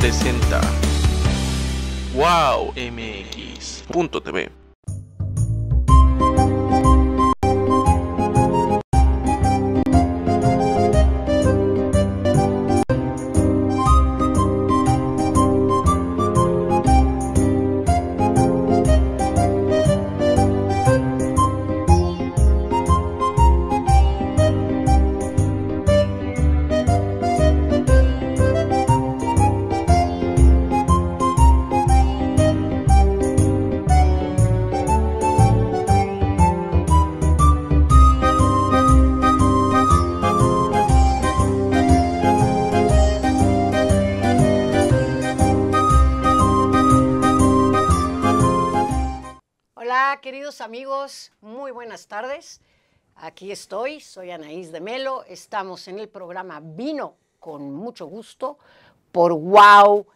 presenta Wow queridos amigos, muy buenas tardes. Aquí estoy, soy Anaís de Melo. Estamos en el programa Vino con mucho gusto por wowmx.tv,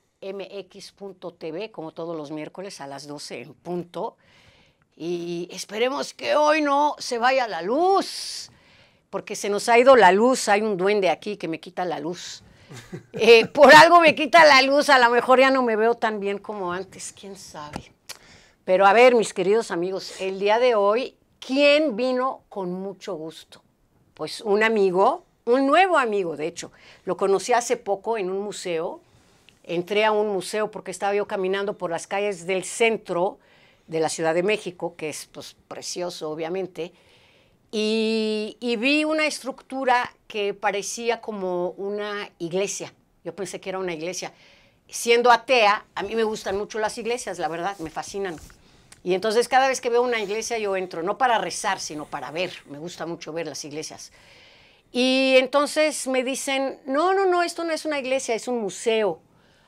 como todos los miércoles a las 12 en punto. Y esperemos que hoy no se vaya la luz, porque se nos ha ido la luz. Hay un duende aquí que me quita la luz. Eh, por algo me quita la luz, a lo mejor ya no me veo tan bien como antes, quién sabe. Pero a ver, mis queridos amigos, el día de hoy, ¿quién vino con mucho gusto? Pues un amigo, un nuevo amigo, de hecho. Lo conocí hace poco en un museo. Entré a un museo porque estaba yo caminando por las calles del centro de la Ciudad de México, que es pues, precioso, obviamente, y, y vi una estructura que parecía como una iglesia. Yo pensé que era una iglesia siendo atea, a mí me gustan mucho las iglesias, la verdad, me fascinan. Y entonces cada vez que veo una iglesia yo entro, no para rezar, sino para ver. Me gusta mucho ver las iglesias. Y entonces me dicen, no, no, no, esto no es una iglesia, es un museo.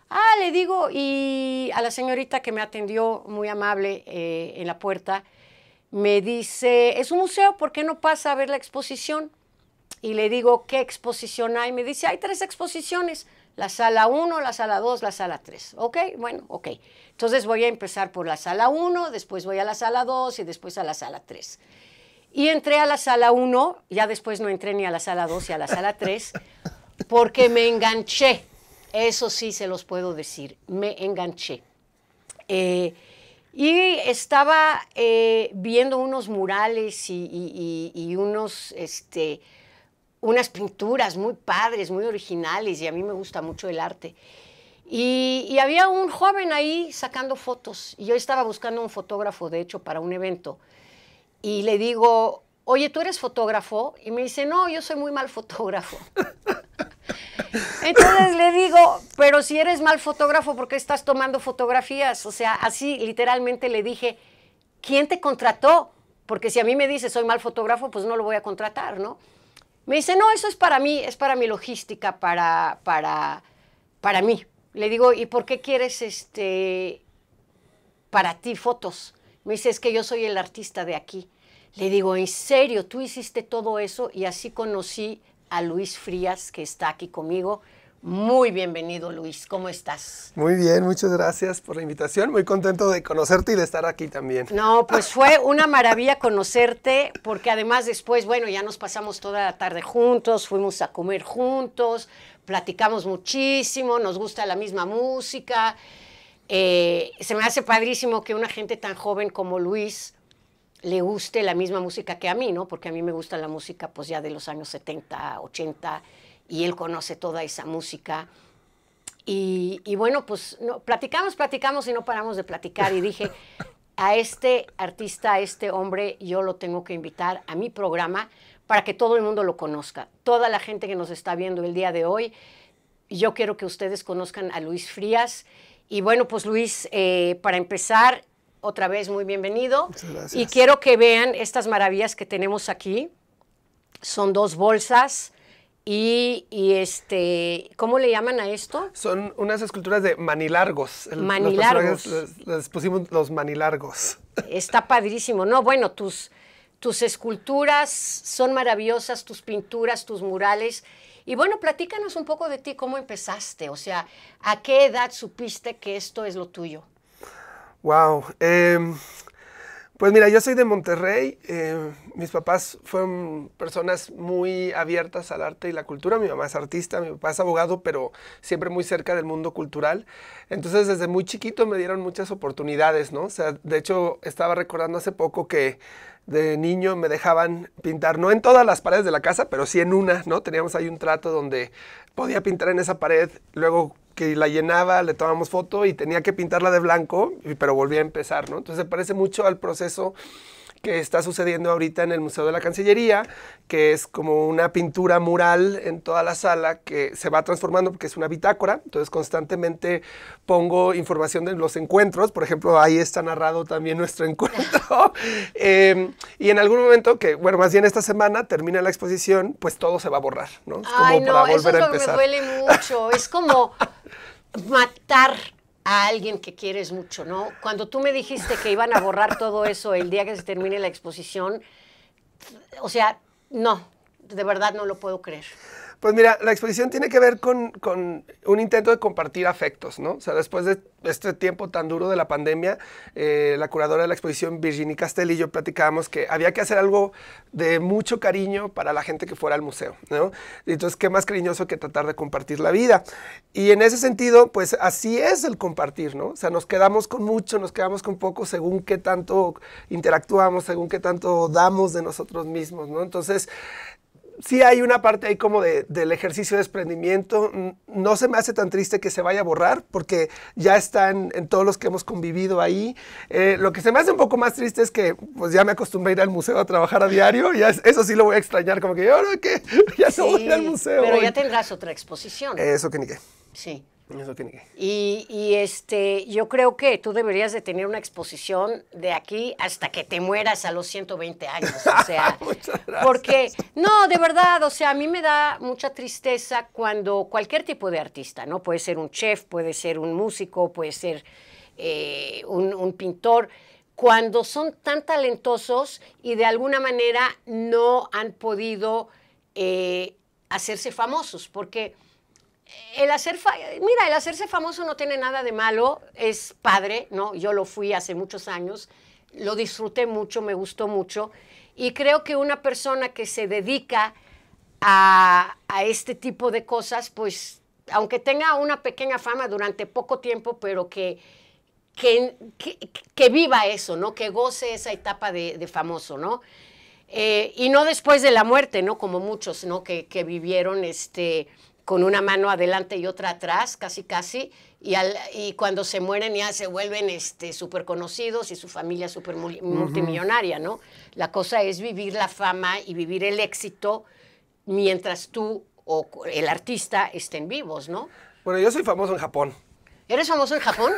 Ah, le digo, y a la señorita que me atendió muy amable eh, en la puerta, me dice, es un museo, ¿por qué no pasa a ver la exposición? Y le digo, ¿qué exposición hay? Me dice, hay tres exposiciones la sala 1, la sala 2, la sala 3. ¿Ok? Bueno, ok. Entonces voy a empezar por la sala 1, después voy a la sala 2 y después a la sala 3. Y entré a la sala 1, ya después no entré ni a la sala 2 y a la sala 3, porque me enganché. Eso sí se los puedo decir, me enganché. Eh, y estaba eh, viendo unos murales y, y, y, y unos, este, unas pinturas muy padres, muy originales, y a mí me gusta mucho el arte. Y, y, había un joven ahí sacando fotos, y yo estaba buscando un fotógrafo, de hecho, para un evento, y le digo, oye, ¿tú eres fotógrafo? Y me dice, no, yo soy muy mal fotógrafo. Entonces le digo, pero si eres mal fotógrafo, ¿por qué estás tomando fotografías? O sea, así literalmente le dije, ¿quién te contrató? Porque si a mí me dice soy mal fotógrafo, pues no lo voy a contratar, ¿no? Me dice, no, eso es para mí, es para mi logística, para, para, para mí. Le digo, ¿y por qué quieres este, para ti fotos? Me dice, es que yo soy el artista de aquí. Le digo, ¿en serio? ¿Tú hiciste todo eso? Y así conocí a Luis Frías, que está aquí conmigo. Muy bienvenido, Luis. ¿Cómo estás? Muy bien, muchas gracias por la invitación. Muy contento de conocerte y de estar aquí también. No, pues fue una maravilla conocerte, porque además después, bueno, ya nos pasamos toda la tarde juntos, fuimos a comer juntos, platicamos muchísimo, nos gusta la misma música. Eh, se me hace padrísimo que una gente tan joven como Luis le guste la misma música que a mí, ¿no? Porque a mí me gusta la música pues ya de los años 70, 80 y él conoce toda esa música. Y, y bueno, pues no, platicamos, platicamos y no paramos de platicar. Y dije, a este artista, a este hombre, yo lo tengo que invitar a mi programa para que todo el mundo lo conozca. Toda la gente que nos está viendo el día de hoy, yo quiero que ustedes conozcan a Luis Frías. Y bueno, pues Luis, eh, para empezar, otra vez muy bienvenido. Y quiero que vean estas maravillas que tenemos aquí. Son dos bolsas y, y, este, ¿cómo le llaman a esto? Son unas esculturas de manilargos. Manilargos. Les, les, pusimos los manilargos. Está padrísimo. No, bueno, tus, tus esculturas son maravillosas, tus pinturas, tus murales. Y bueno, platícanos un poco de ti, cómo empezaste, o sea, ¿a qué edad supiste que esto es lo tuyo? Wow. Eh, Pues mira, yo soy de Monterrey. eh, mis papás fueron personas muy abiertas al arte y la cultura. Mi mamá es artista, mi papá es abogado, pero siempre muy cerca del mundo cultural. Entonces, desde muy chiquito me dieron muchas oportunidades, ¿no? O sea, de hecho, estaba recordando hace poco que de niño me dejaban pintar, no en todas las paredes de la casa, pero sí en una, ¿no? Teníamos ahí un trato donde podía pintar en esa pared, luego que la llenaba, le tomamos foto y tenía que pintarla de blanco, pero volvía a empezar, ¿no? Entonces se parece mucho al proceso que está sucediendo ahorita en el Museo de la Cancillería, que es como una pintura mural en toda la sala que se va transformando porque es una bitácora, entonces constantemente pongo información de los encuentros, por ejemplo, ahí está narrado también nuestro encuentro, Eh, y en algún momento, que bueno, más bien esta semana termina la exposición, pues todo se va a borrar, ¿no? Es Ay, no, eso es a lo que me duele mucho. Es como matar a alguien que quieres mucho, ¿no? Cuando tú me dijiste que iban a borrar todo eso el día que se termine la exposición, o sea, no, de verdad no lo puedo creer. Pues mira, la exposición tiene que ver con, con un intento de compartir afectos, ¿no? O sea, después de este tiempo tan duro de la pandemia, eh, la curadora de la exposición, Virginie Castelli, y yo platicábamos que había que hacer algo de mucho cariño para la gente que fuera al museo, ¿no? Entonces, ¿qué más cariñoso que tratar de compartir la vida? Y en ese sentido, pues así es el compartir, ¿no? O sea, nos quedamos con mucho, nos quedamos con poco según qué tanto interactuamos, según qué tanto damos de nosotros mismos, ¿no? Entonces, sí hay una parte ahí como de- del ejercicio de desprendimiento. No se me hace tan triste que se vaya a borrar porque ya están en todos los que hemos convivido ahí. Eh, lo que se me hace un poco más triste es que pues ya me acostumbré a ir al museo a trabajar a diario. Ya es- eso sí lo voy a extrañar, como que que ya no voy a ir al Sí, museo. Pero hoy". ya tendrás otra exposición. Eso que ni qué. Sí. Eso que. Y, y, este, yo creo que tú deberías de tener una exposición de aquí hasta que te mueras a los 120 años. O sea, porque, no, de verdad, o sea, a mí me da mucha tristeza cuando cualquier tipo de artista, ¿no? Puede ser un chef, puede ser un músico, puede ser eh, un, un pintor, cuando son tan talentosos y de alguna manera no han podido eh, hacerse famosos, porque el hacer, mira, el hacerse famoso no tiene nada de malo, es padre, ¿no? Yo lo fui hace muchos años, lo disfruté mucho, me gustó mucho, y creo que una persona que se dedica a, a este tipo de cosas, pues, aunque tenga una pequeña fama durante poco tiempo, pero que, que, que- que viva eso, ¿no? Que goce esa etapa de, de famoso, ¿no? Eh, y no después de la muerte, ¿no? Como muchos, ¿no? Que, que vivieron este, con una mano adelante y otra atrás, casi casi, y, al- y cuando se mueren ya se vuelven este, súper conocidos y su familia súper mul- multimillonaria, ¿no? La cosa es vivir la fama y vivir el éxito mientras tú o el artista estén vivos, ¿no? Bueno, yo soy famoso en Japón. ¿Eres famoso en Japón?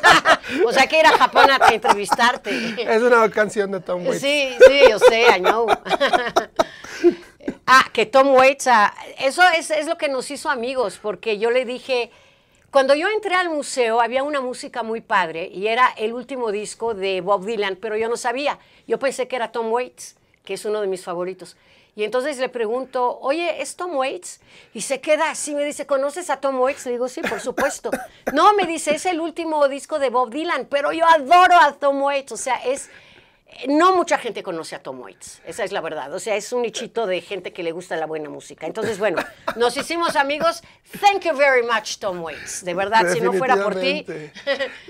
o sea, que ir a Japón a entrevistarte. Es una canción de Tom Waits. Sí, sí, yo sé, I know. ah, que Tom Waits, ah, eso es, es lo que nos hizo amigos, porque yo le dije, cuando yo entré al museo había una música muy padre y era el último disco de Bob Dylan, pero yo no sabía. Yo pensé que era Tom Waits, que es uno de mis favoritos. Y entonces le pregunto, oye, ¿es Tom Waits? Y se queda así, me dice, ¿conoces a Tom Waits? Le digo, sí, por supuesto. No, me dice, es el último disco de Bob Dylan, pero yo adoro a Tom Waits. O sea, es, no mucha gente conoce a Tom Waits, esa es la verdad. O sea, es un nichito de gente que le gusta la buena música. Entonces, bueno, nos hicimos amigos. Thank you very much, Tom Waits. De verdad, si no fuera por ti.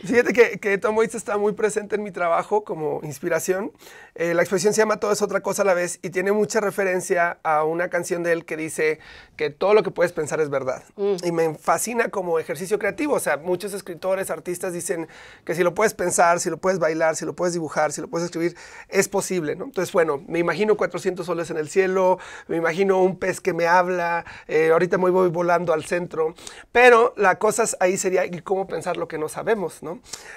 Fíjate que, que Tom Waits está muy presente en mi trabajo como inspiración. Eh, la exposición se llama Todo es otra cosa a la vez y tiene mucha referencia a una canción de él que dice que todo lo que puedes pensar es verdad. Mm. Y me fascina como ejercicio creativo. O sea, muchos escritores, artistas dicen que si lo puedes pensar, si lo puedes bailar, si lo puedes dibujar, si lo puedes escribir, es posible, ¿no? Entonces, bueno, me imagino 400 soles en el cielo, me imagino un pez que me habla, eh, ahorita me voy volando al centro, pero la cosa ahí sería ¿y cómo pensar lo que no sabemos.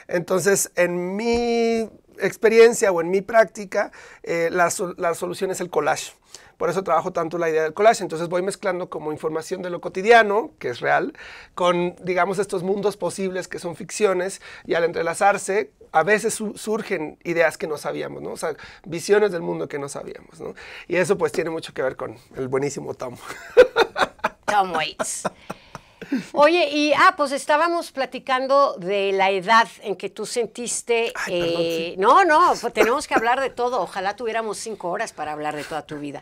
Entonces, en mi experiencia o en mi práctica, eh, la, la solución es el collage. Por eso trabajo tanto la idea del collage. Entonces voy mezclando como información de lo cotidiano, que es real, con, digamos, estos mundos posibles que son ficciones, y al entrelazarse, a veces su- surgen ideas que no sabíamos, ¿no? O visiones del mundo que no sabíamos, ¿no? Y eso pues tiene mucho que ver con el buenísimo Tom. Tom Waits. Oye, y ah, pues estábamos platicando de la edad en que tú sentiste. Ay, perdón, eh, sí. No, no, pues tenemos que hablar de todo. Ojalá tuviéramos cinco horas para hablar de toda tu vida.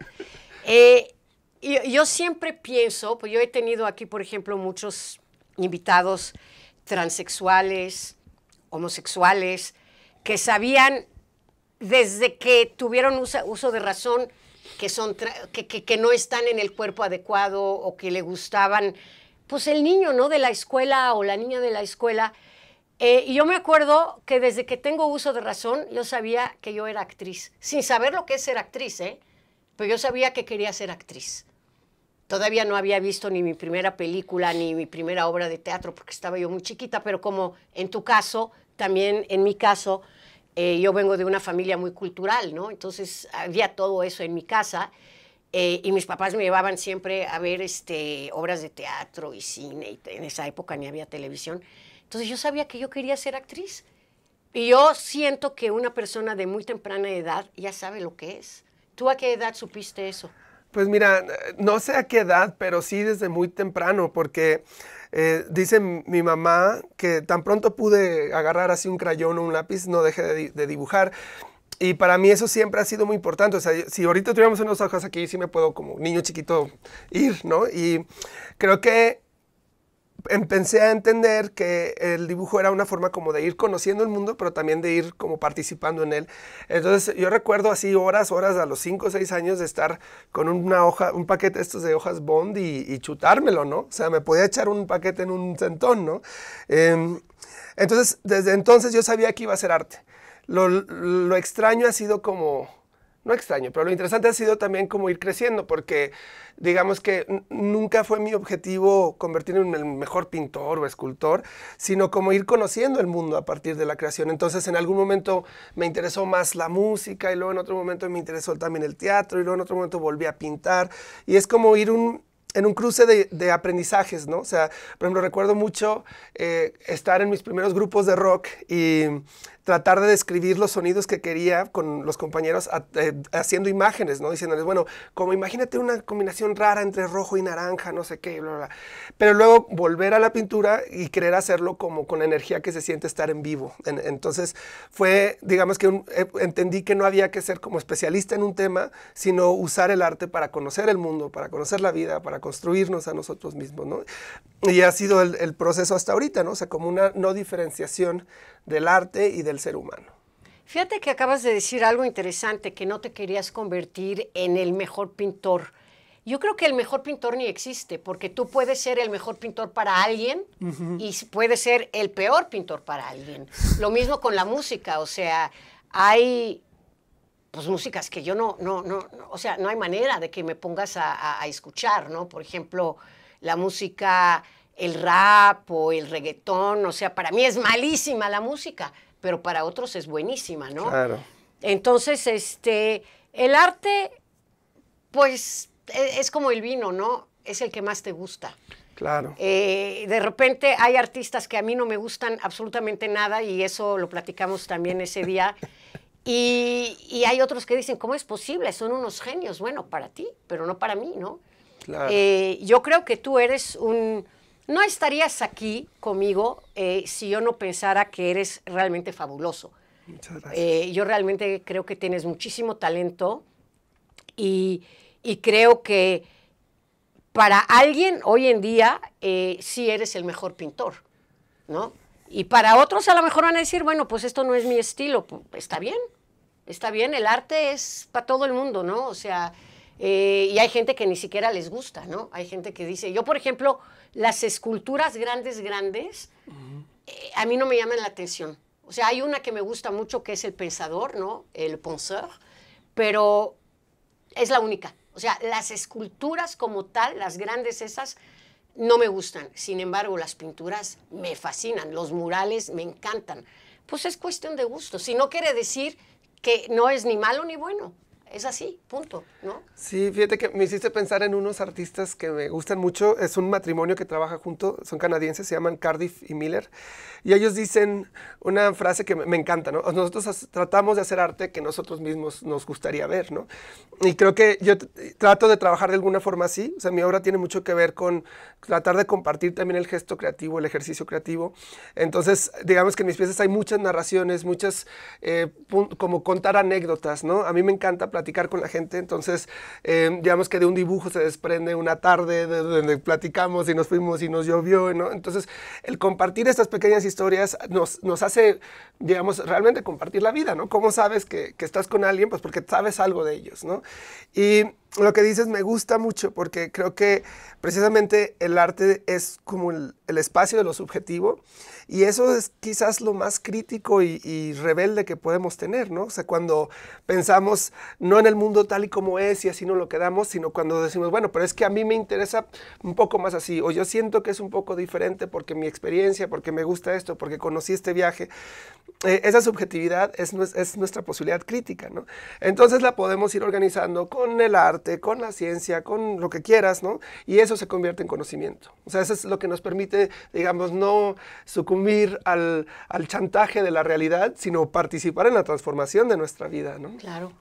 Eh, yo, yo siempre pienso, pues yo he tenido aquí, por ejemplo, muchos invitados transexuales, homosexuales, que sabían desde que tuvieron usa- uso de razón que, son que, que- que no están en el cuerpo adecuado o que le gustaban, pues el niño, ¿no? De la escuela o la niña de la escuela. Eh, y yo me acuerdo que desde que tengo uso de razón, yo sabía que yo era actriz, sin saber lo que es ser actriz, ¿eh? Pero yo sabía que quería ser actriz. Todavía no había visto ni mi primera película ni mi primera obra de teatro porque estaba yo muy chiquita, pero como en tu caso, también en mi caso, eh, yo vengo de una familia muy cultural, ¿no? Entonces había todo eso en mi casa eh, y mis papás me llevaban siempre a ver este, obras de teatro y cine, y en esa época ni había televisión. Entonces yo sabía que yo quería ser actriz. Y yo siento que una persona de muy temprana edad ya sabe lo que es. ¿Tú a qué edad supiste eso? Pues mira, no sé a qué edad, pero sí desde muy temprano, porque eh, dice mi mamá que tan pronto pude agarrar así un crayón o un lápiz, no dejé de dibujar. Y para mí eso siempre ha sido muy importante. O sea, si ahorita tuviéramos unos ojos aquí, sí me puedo como niño chiquito ir, ¿no? Y creo que empecé a entender que el dibujo era una forma como de ir conociendo el mundo, pero también de ir como participando en él. Entonces yo recuerdo así horas, horas a los 5 o 6 años de estar con una hoja, un paquete estos de hojas Bond y, y chutármelo, ¿no? O sea, me podía echar un paquete en un centón, ¿no? Em, entonces, desde entonces yo sabía que iba a ser arte. Lo, extraño ha sido como no extraño, pero lo interesante ha sido también como ir creciendo, porque digamos que nunca fue mi objetivo convertirme en el mejor pintor o escultor, sino como ir conociendo el mundo a partir de la creación. Entonces en algún momento me interesó más la música y luego en otro momento me interesó también el teatro y luego en otro momento volví a pintar y es como ir en un cruce de, de aprendizajes, ¿no? O sea, por ejemplo, recuerdo mucho eh, estar en mis primeros grupos de rock y tratar de describir los sonidos que quería con los compañeros eh, haciendo imágenes, ¿no? Diciéndoles, bueno, como imagínate una combinación rara entre rojo y naranja, no sé qué, bla, bla. Pero luego volver a la pintura y querer hacerlo como con la energía que se siente estar en vivo. En- entonces fue, digamos que eh, entendí que no había que ser como especialista en un tema, sino usar el arte para conocer el mundo, para conocer la vida, para construirnos a nosotros mismos, ¿no? Y ha sido el, el proceso hasta ahorita, ¿no? O sea, como una no diferenciación del arte y del ser humano. Fíjate que acabas de decir algo interesante, que no te querías convertir en el mejor pintor. Yo creo que el mejor pintor ni existe, porque tú puedes ser el mejor pintor para alguien y puedes ser el peor pintor para alguien. Lo mismo con la música, o sea, hay pues músicas que yo no, no, no, no, o sea, no hay manera de que me pongas a, a- a escuchar, ¿no? Por ejemplo, la música, el rap o el reggaetón, o sea, para mí es malísima la música, pero para otros es buenísima, ¿no? Claro. Entonces, este, el arte, pues, e- es como el vino, ¿no? Es el que más te gusta. Claro. Eh, de repente hay artistas que a mí no me gustan absolutamente nada y eso lo platicamos también ese día. Y, y hay otros que dicen, ¿cómo es posible? Son unos genios. Bueno, para ti, pero no para mí, ¿no? Claro. Eh, yo creo que tú eres un... No estarías aquí conmigo eh, si yo no pensara que eres realmente fabuloso. Muchas gracias. Eh, yo realmente creo que tienes muchísimo talento y, y creo que para alguien hoy en día eh, sí eres el mejor pintor, ¿no? Y para otros a lo mejor van a decir, bueno, pues esto no es mi estilo, está bien, está bien, el arte es para todo el mundo, ¿no? O sea, eh, y hay gente que ni siquiera les gusta, ¿no? Hay gente que dice, yo por ejemplo, las esculturas grandes, grandes, eh, a mí no me llaman la atención. O sea, hay una que me gusta mucho que es el pensador, ¿no? El penseur, pero es la única. O sea, las esculturas como tal, las grandes esas, no me gustan. Sin embargo, las pinturas me fascinan, los murales me encantan. Pues es cuestión de gusto. Si no quiere decir que no es ni malo ni bueno. Es así, punto, ¿no? Sí, fíjate que me hiciste pensar en unos artistas que me gustan mucho. Es un matrimonio que trabaja junto, son canadienses, se llaman Cardiff y Miller. Y ellos dicen una frase que me, encanta, ¿no? Nosotros tratamos de hacer arte que nosotros mismos nos gustaría ver, ¿no? Y creo que yo trato de trabajar de alguna forma así. O sea, mi obra tiene mucho que ver con tratar de compartir también el gesto creativo, el ejercicio creativo. Entonces, digamos que en mis piezas hay muchas narraciones, muchas, eh, como contar anécdotas, ¿no? A mí me encanta platicar con la gente, entonces, eh, digamos que de un dibujo se desprende una tarde de donde platicamos y nos fuimos y nos llovió. Entonces, el compartir estas pequeñas historias nos, nos hace, digamos, realmente compartir la vida, ¿no? ¿Cómo sabes que, que estás con alguien? Pues porque sabes algo de ellos, ¿no? Y lo que dices me gusta mucho porque creo que precisamente el arte es como el, el espacio de lo subjetivo y eso es quizás lo más crítico y, y rebelde que podemos tener, ¿no? O sea, cuando pensamos no en el mundo tal y como es y así no lo quedamos, sino cuando decimos, bueno, pero es que a mí me interesa un poco más así, o yo siento que es un poco diferente porque mi experiencia, porque me gusta esto, porque conocí este viaje, eh, esa subjetividad es, es nuestra posibilidad crítica, ¿no? Entonces la podemos ir organizando con el arte, con la ciencia, con lo que quieras, ¿no? Y eso se convierte en conocimiento. O sea, eso es lo que nos permite, digamos, no sucumbir al, al chantaje de la realidad, sino participar en la transformación de nuestra vida, ¿no? Claro.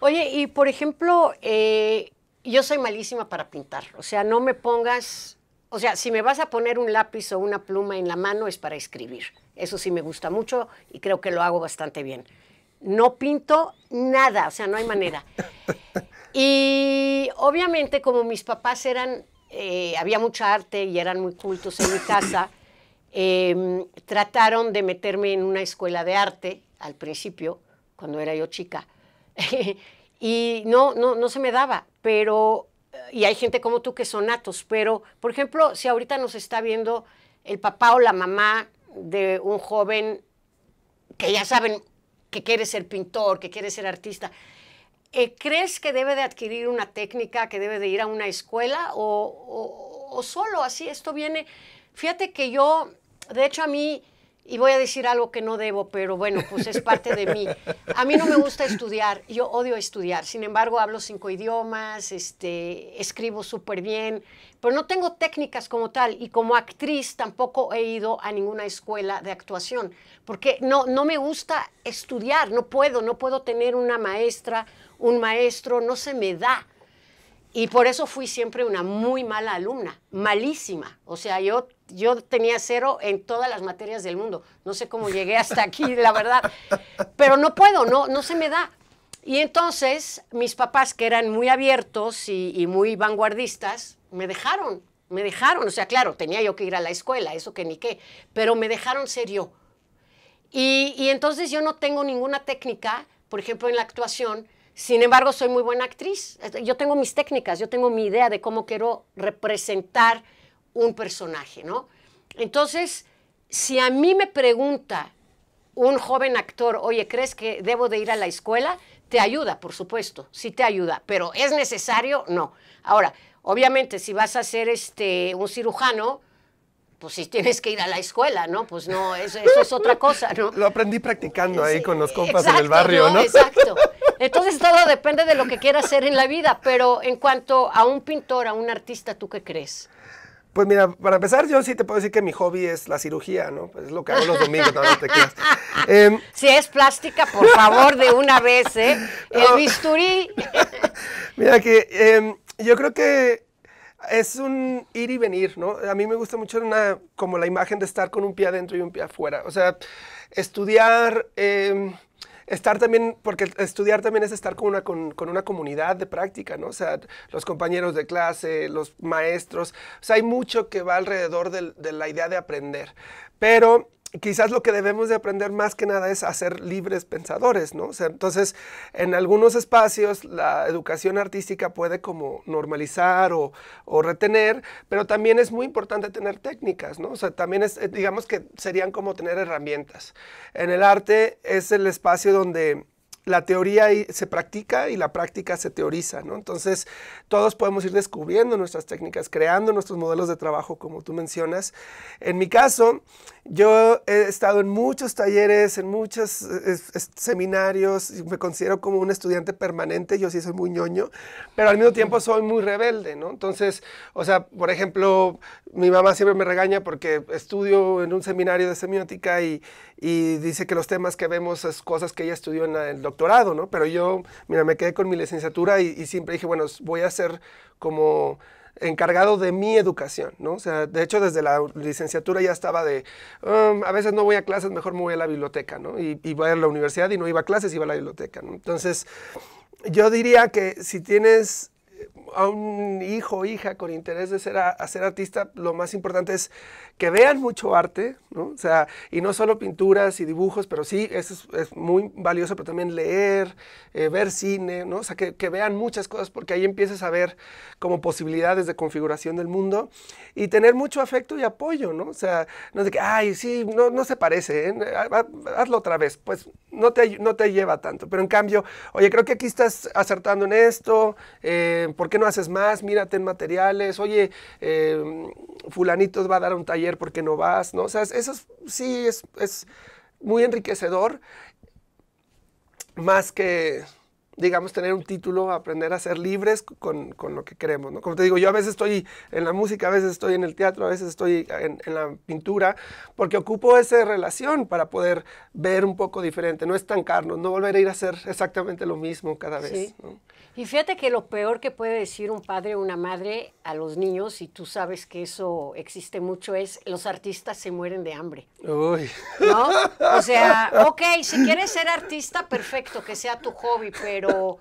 Oye, y por ejemplo, eh, yo soy malísima para pintar. O sea, no me pongas. O sea, si me vas a poner un lápiz o una pluma en la mano es para escribir. Eso sí me gusta mucho y creo que lo hago bastante bien. No pinto nada, o sea, no hay manera. Y obviamente como mis papás eran, eh, había mucha arte y eran muy cultos en mi casa, eh, trataron de meterme en una escuela de arte al principio, cuando era yo chica. y no, no, no se me daba, pero, y hay gente como tú que son natos, pero, por ejemplo, si ahorita nos está viendo el papá o la mamá de un joven que ya saben que quiere ser pintor, que quiere ser artista, eh, ¿crees que debe de adquirir una técnica, que debe de ir a una escuela o, o- solo así? Esto viene, fíjate que yo, de hecho a mí, y voy a decir algo que no debo, pero bueno, pues es parte de mí. A mí no me gusta estudiar, yo odio estudiar, sin embargo hablo cinco idiomas, este, escribo súper bien, pero no tengo técnicas como tal y como actriz tampoco he ido a ninguna escuela de actuación, porque no, no me gusta estudiar, no puedo, no puedo tener una maestra, un maestro, no se me da. Y por eso fui siempre una muy mala alumna, malísima. O sea, yo, yo tenía cero en todas las materias del mundo. No sé cómo llegué hasta aquí, la verdad. Pero no puedo, no, no se me da. Y entonces mis papás, que eran muy abiertos y, muy vanguardistas, me dejaron, me dejaron. O sea, claro, tenía yo que ir a la escuela, eso que ni qué, pero me dejaron ser yo. Y, y entonces yo no tengo ninguna técnica, por ejemplo, en la actuación. Sin embargo, soy muy buena actriz. Yo tengo mis técnicas, yo tengo mi idea de cómo quiero representar un personaje, ¿no? Entonces, si a mí me pregunta un joven actor, oye, ¿crees que debo de ir a la escuela? Te ayuda, por supuesto, sí te ayuda, pero ¿es necesario? No. Ahora, obviamente, si vas a ser este, un cirujano, pues sí tienes que ir a la escuela, ¿no? Pues no, eso, eso es otra cosa, ¿no? Lo aprendí practicando ahí Sí, con los compas en el exacto, barrio, ¿no? Exacto. Entonces todo depende de lo que quieras hacer en la vida, pero en cuanto a un pintor, a un artista, ¿tú qué crees? Pues mira, para empezar, yo sí te puedo decir que mi hobby es la cirugía, ¿no? Pues es lo que hago los domingos, no, no te creas. Em, Si es plástica, por favor, de una vez, ¿eh? El No. bisturí. Mira que em, yo creo que es un ir y venir, ¿no? A mí me gusta mucho una, como la imagen de estar con un pie adentro y un pie afuera. O sea, estudiar, em, estar también, porque estudiar también es estar con una, con, con una comunidad de práctica, ¿no? O sea, los compañeros de clase, los maestros. O sea, hay mucho que va alrededor del- de la idea de aprender. Pero quizás lo que debemos de aprender más que nada es a ser libres pensadores, ¿no? O sea, entonces, en algunos espacios la educación artística puede como normalizar o, o retener, pero también es muy importante tener técnicas, ¿no? O sea, también es, eh, digamos que serían como tener herramientas. En el arte es el espacio donde la teoría se practica y la práctica se teoriza, ¿no? Entonces, todos podemos ir descubriendo nuestras técnicas, creando nuestros modelos de trabajo, como tú mencionas. En mi caso, yo he estado en muchos talleres, en muchos seminarios, me considero como un estudiante permanente, yo sí soy muy ñoño, pero al mismo tiempo soy muy rebelde, ¿no? Entonces, o sea, por ejemplo, mi mamá siempre me regaña porque estudio en un seminario de semiótica y, y dice que los temas que vemos es cosas que ella estudió en el doctorado, ¿no? Pero yo, mira, me quedé con mi licenciatura y, siempre dije, bueno, voy a ser como encargado de mi educación, ¿no? O sea, de hecho, desde la licenciatura ya estaba de, um, a veces no voy a clases, mejor me voy a la biblioteca, ¿no? Y, voy a la universidad y no iba a clases, iba a la biblioteca. Entonces, yo diría que si tienes a un hijo o hija con interés de ser, ser artista, lo más importante es que vean mucho arte, ¿no? O sea, y no solo pinturas y dibujos, pero sí, eso es, muy valioso, pero también leer, eh, ver cine, ¿no? O sea, que, que, vean muchas cosas, porque ahí empiezas a ver como posibilidades de configuración del mundo y tener mucho afecto y apoyo, ¿no? O sea, no es de que, ay, sí, no, no se parece, ¿eh? hazlo otra vez, pues no te, no te lleva tanto, pero en cambio, oye, creo que aquí estás acertando en esto, eh, ¿por qué no haces más? Mírate en materiales, oye, eh, fulanito va a dar un taller porque no vas, ¿no? O sea, eso sí es, es muy enriquecedor, más que digamos, tener un título, aprender a ser libres con, con, lo que queremos, ¿no? Como te digo, yo a veces estoy en la música, a veces estoy en el teatro, a veces estoy en, en, la pintura, porque ocupo esa relación para poder ver un poco diferente, no estancarnos, no volver a ir a hacer exactamente lo mismo cada vez. ¿no? Y fíjate que lo peor que puede decir un padre o una madre a los niños, y tú sabes que eso existe mucho, es los artistas se mueren de hambre. Uy. ¿No? O sea, ok, si quieres ser artista, perfecto, que sea tu hobby, pero,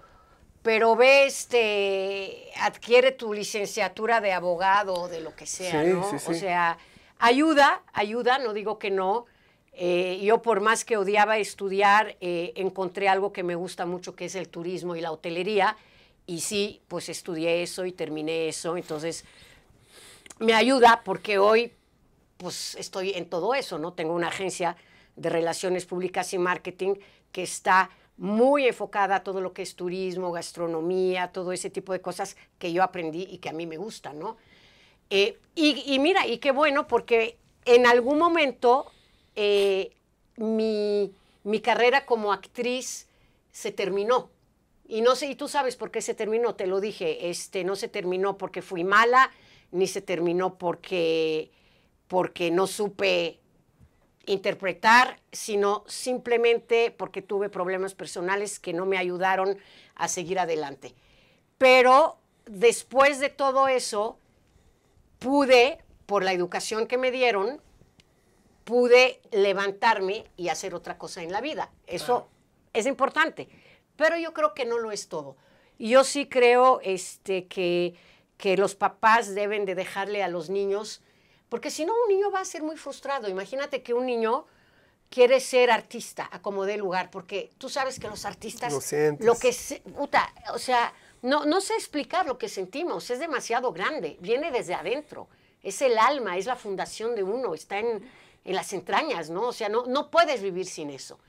pero ve, este, adquiere tu licenciatura de abogado o de lo que sea, ¿no? O sea, ayuda, ayuda, no digo que no. Eh, yo por más que odiaba estudiar, eh, encontré algo que me gusta mucho, que es el turismo y la hotelería y sí, pues estudié eso y terminé eso, entonces me ayuda porque hoy pues estoy en todo eso, ¿no? Tengo una agencia de relaciones públicas y marketing que está muy enfocada a todo lo que es turismo, gastronomía, todo ese tipo de cosas que yo aprendí y que a mí me gustan, ¿no? Eh, y, mira, y qué bueno, porque en algún momento eh, mi, mi carrera como actriz se terminó. Y no sé, y tú sabes por qué se terminó, te lo dije, este, no se terminó porque fui mala, ni se terminó porque, porque no supe interpretar, sino simplemente porque tuve problemas personales que no me ayudaron a seguir adelante. Pero después de todo eso, pude, por la educación que me dieron, pude levantarme y hacer otra cosa en la vida. Eso es importante pero yo creo que no lo es todo. Yo sí creo este, que, que los papás deben de dejarle a los niños, porque si no un niño va a ser muy frustrado. Imagínate que un niño quiere ser artista a como dé lugar, porque tú sabes que los artistas lo, que se, puta, o sea, no, no sé explicar lo que sentimos, es demasiado grande, viene desde adentro, es el alma, es la fundación de uno, está en, en las entrañas, ¿no? O sea, no, no puedes vivir sin eso.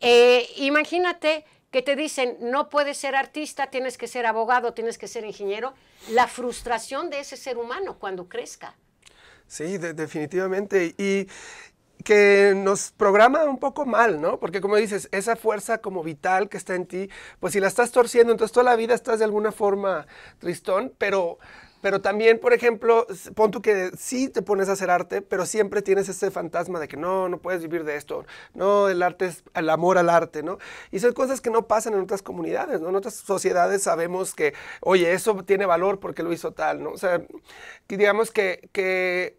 Eh, imagínate que te dicen, no puedes ser artista, tienes que ser abogado, tienes que ser ingeniero, la frustración de ese ser humano cuando crezca. Sí, definitivamente. Y que nos programa un poco mal, ¿no? Porque como dices, esa fuerza como vital que está en ti, pues si la estás torciendo, entonces toda la vida estás de alguna forma tristón, pero pero también, por ejemplo, pon tú que sí te pones a hacer arte, pero siempre tienes ese fantasma de que no, no puedes vivir de esto. No, el arte es el amor al arte, ¿no? Y son cosas que no pasan en otras comunidades, ¿no? En otras sociedades sabemos que, oye, eso tiene valor porque lo hizo tal, ¿no? O sea, digamos que, que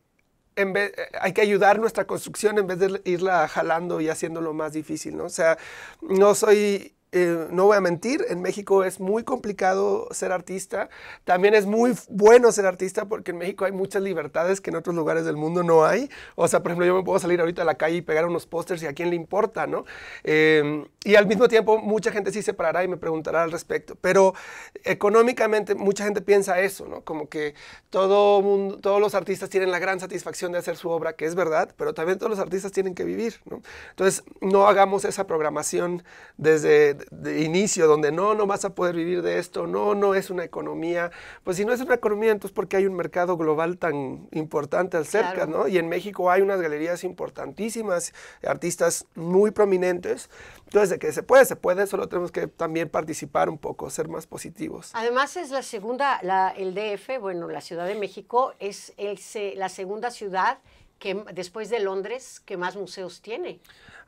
en vez, hay que ayudar nuestra construcción en vez de irla jalando y haciéndolo más difícil, ¿no? O sea, no soy eh, no voy a mentir, en México es muy complicado ser artista. También es muy bueno ser artista porque en México hay muchas libertades que en otros lugares del mundo no hay. O sea, por ejemplo, yo me puedo salir ahorita a la calle y pegar unos pósters y a quién le importa, ¿no? Em, y al mismo tiempo, mucha gente sí se parará y me preguntará al respecto. Pero económicamente, mucha gente piensa eso, ¿no? Como que todo todos los artistas tienen la gran satisfacción de hacer su obra, que es verdad, pero también todos los artistas tienen que vivir, ¿no? Entonces, no hagamos esa programación desde de inicio, donde no, no vas a poder vivir de esto, no, no es una economía. Pues si no es una economía, entonces ¿por qué hay un mercado global tan importante al cerca, Claro. ¿no? Y en México hay unas galerías importantísimas, artistas muy prominentes. Entonces, de que se puede, se puede, solo tenemos que también participar un poco, ser más positivos. Además es la segunda, la- el DF, bueno, la Ciudad de México es el la segunda ciudad que después de Londres que más museos tiene.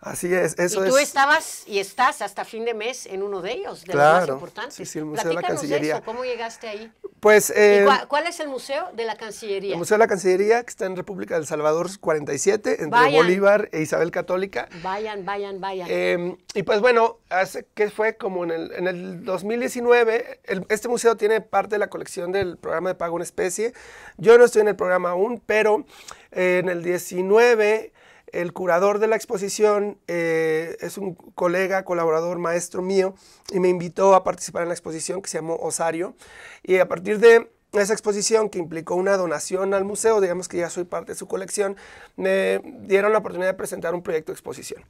Así es, eso y tú es. estabas y estás hasta fin de mes en uno de ellos, de los más Claro, importantes. sí, sí, el Museo de la Cancillería. eso, ¿cómo llegaste ahí? Pues ¿Y eh, ¿Cuál es el museo de la Cancillería? el Museo de la Cancillería, que está en República del Salvador 47, entre Vayan. Bolívar e Isabel Católica. Vayan, vayan, vayan. Eh, y pues bueno, hace que fue como en el, en el 2019, el- este museo tiene parte de la colección del programa de pago en especie. Yo no estoy en el programa aún, pero eh, en el 19 el curador de la exposición eh, es un colega, colaborador, maestro mío, y me invitó a participar en la exposición que se llamó Osario. Y a partir de esa exposición que implicó una donación al museo, digamos que ya soy parte de su colección, me dieron la oportunidad de presentar un proyecto de exposición.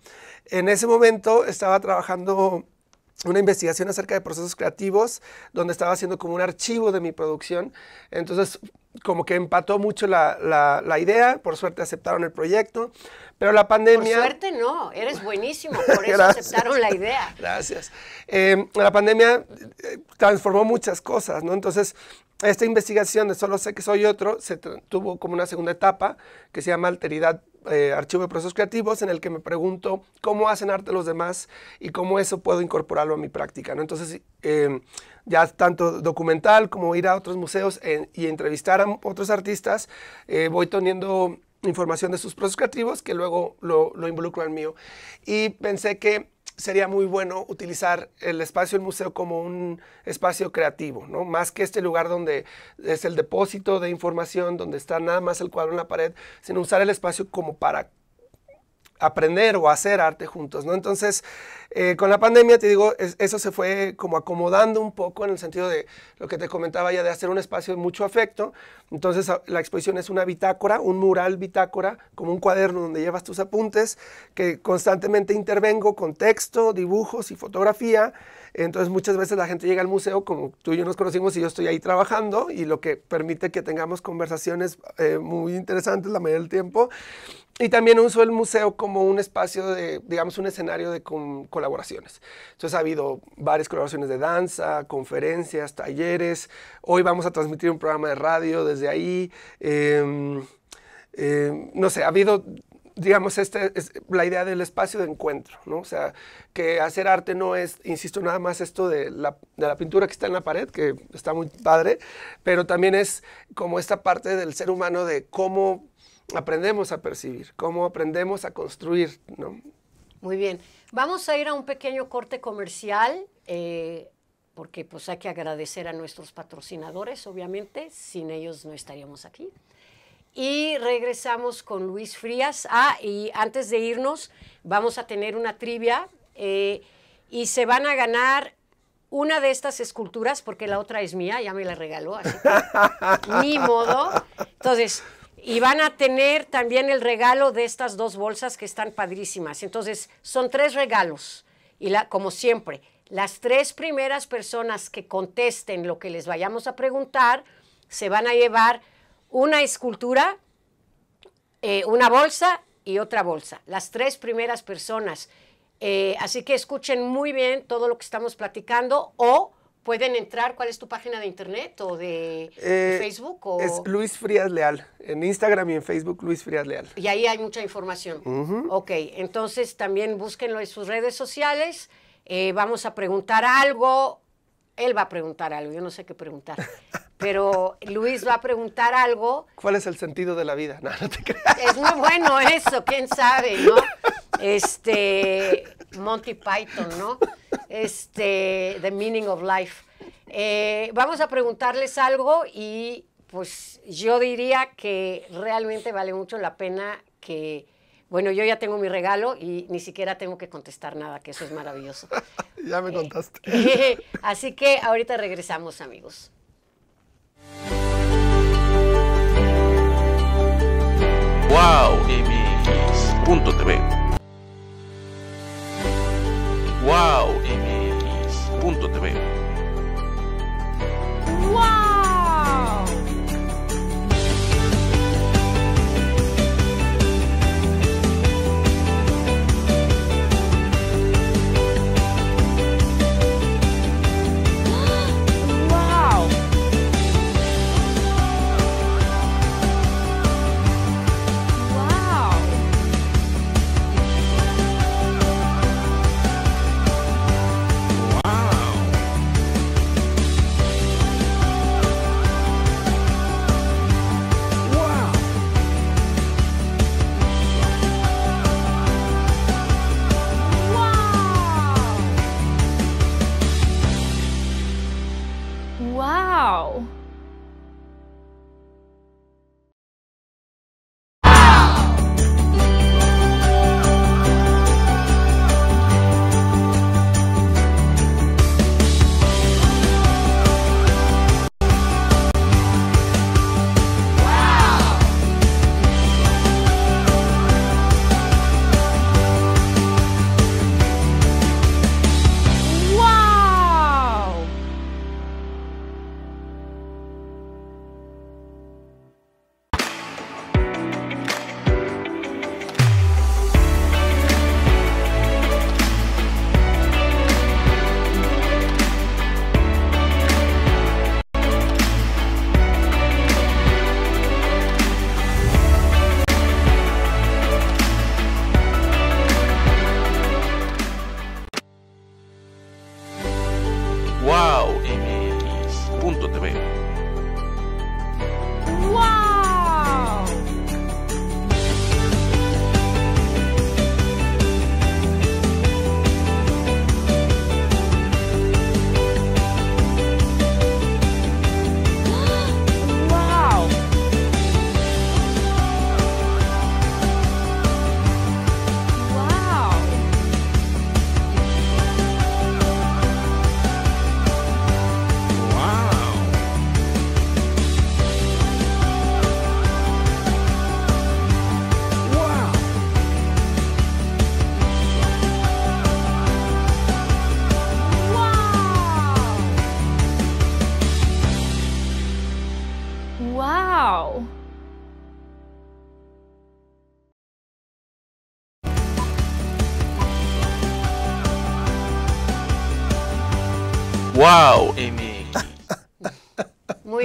En ese momento estaba trabajando una investigación acerca de procesos creativos, donde estaba haciendo como un archivo de mi producción. Entonces, como que empató mucho la, la- la idea, por suerte aceptaron el proyecto, pero la Por pandemia... suerte no, eres buenísimo, por eso aceptaron la idea. Gracias. Eh, la pandemia eh, transformó muchas cosas, ¿no? Entonces, esta investigación de Solo sé que soy otro se tuvo como una segunda etapa que se llama Alteridad, eh, Archivo de Procesos Creativos, en el que me pregunto cómo hacen arte los demás y cómo eso puedo incorporarlo a mi práctica, ¿no? Entonces, eh, ya tanto documental como ir a otros museos en- y entrevistar a otros artistas, eh, voy teniendo información de sus procesos creativos que luego lo, lo involucro al mío. Y pensé que sería muy bueno utilizar el espacio del museo como un espacio creativo, ¿no? Más que este lugar donde es el depósito de información, donde está nada más el cuadro en la pared, sino usar el espacio como para aprender o hacer arte juntos, ¿no? Entonces, eh, con la pandemia, te digo, es- eso se fue como acomodando un poco en el sentido de lo que te comentaba ya de hacer un espacio de mucho afecto. Entonces, la exposición es una bitácora, un mural bitácora, como un cuaderno donde llevas tus apuntes, que constantemente intervengo con texto, dibujos y fotografía. Entonces, muchas veces la gente llega al museo, como tú y yo nos conocimos y yo estoy ahí trabajando, y lo que permite que tengamos conversaciones eh, muy interesantes la mayoría del tiempo. Y también uso el museo como un espacio de, digamos, un escenario de con- colaboraciones. Entonces ha habido varias colaboraciones de danza, conferencias, talleres. Hoy vamos a transmitir un programa de radio desde ahí. Em, em, no sé, ha habido, digamos, este, es la idea del espacio de encuentro, ¿no? O sea, que hacer arte no es, insisto, nada más esto de la, de la pintura que está en la pared, que está muy padre, pero también es como esta parte del ser humano de cómo aprendemos a percibir, cómo aprendemos a construir, ¿no? Muy bien. Vamos a ir a un pequeño corte comercial, eh, porque pues hay que agradecer a nuestros patrocinadores, obviamente. Sin ellos no estaríamos aquí. Y regresamos con Luis Frías. Ah, y antes de irnos, vamos a tener una trivia eh, y se van a ganar una de estas esculturas, porque la otra es mía, ya me la regaló, así que ni modo. Entonces, y van a tener también el regalo de estas dos bolsas que están padrísimas. Entonces, son tres regalos. Y la, como siempre, las tres primeras personas que contesten lo que les vayamos a preguntar se van a llevar una escultura, eh, una bolsa y otra bolsa. Las tres primeras personas. Eh, así que escuchen muy bien todo lo que estamos platicando o pueden entrar. ¿Cuál es tu página de internet o de, de Eh, Facebook? O... Es Luis Frías Leal, en Instagram y en Facebook Luis Frías Leal. Y ahí hay mucha información. Ok, entonces también búsquenlo en sus redes sociales. Eh, vamos a preguntar algo. Él va a preguntar algo, yo no sé qué preguntar. Pero Luis va a preguntar algo. ¿Cuál es el sentido de la vida? No, no te creas. Es muy bueno eso, quién sabe, ¿no? Este, Monty Python, ¿no? Este, The Meaning of Life. Eh, vamos a preguntarles algo y pues yo diría que realmente vale mucho la pena que, bueno, yo ya tengo mi regalo y ni siquiera tengo que contestar nada, que eso es maravilloso. ya me contaste. Así que ahorita regresamos, amigos wow MX.tv.